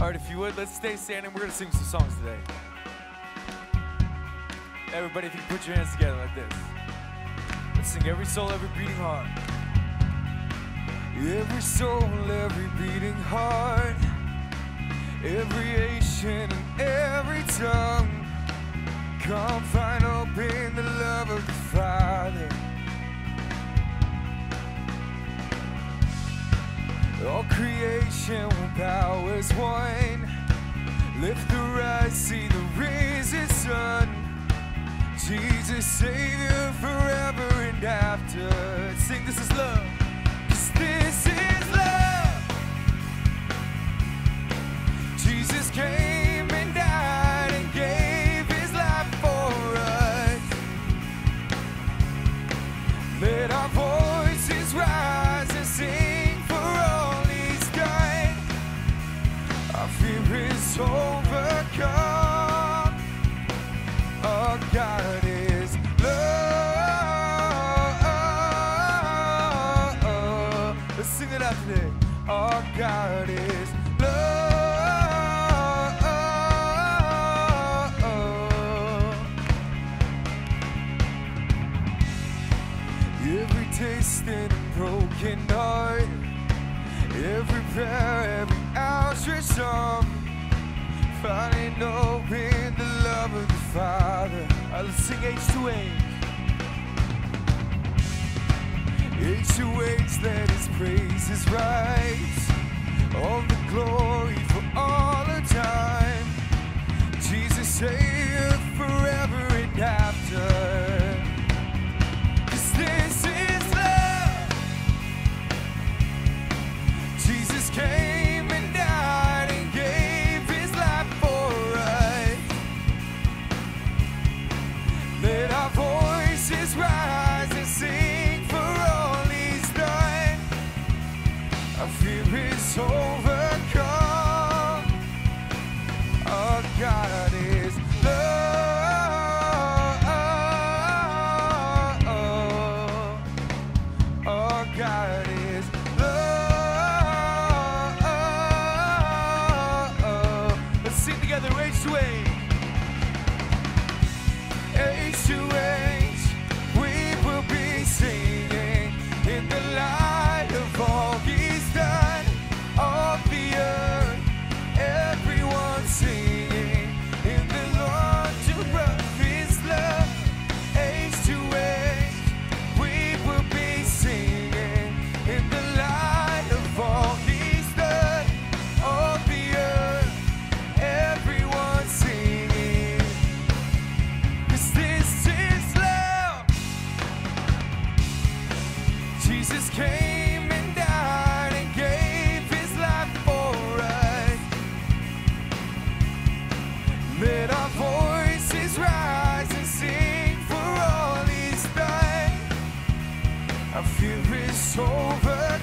All right, if you would, let's stay standing. We're going to sing some songs today. Everybody, if you put your hands together like this. Let's sing every soul, every beating heart. Every soul, every beating heart. Every nation and every tongue. Come All creation as one. Lift the rise, see the risen sun. Jesus, Savior, forever and after. Sing, this is love. Our God is love. Every taste in a broken heart, every prayer, every outstretched arm, finally knowing the love of the Father. Let's sing H2H. H2H, His praises rise, all H2A. H2A. Jesus came and died and gave his life for us. Let our voices rise and sing for all he's done. Our fear is overcome.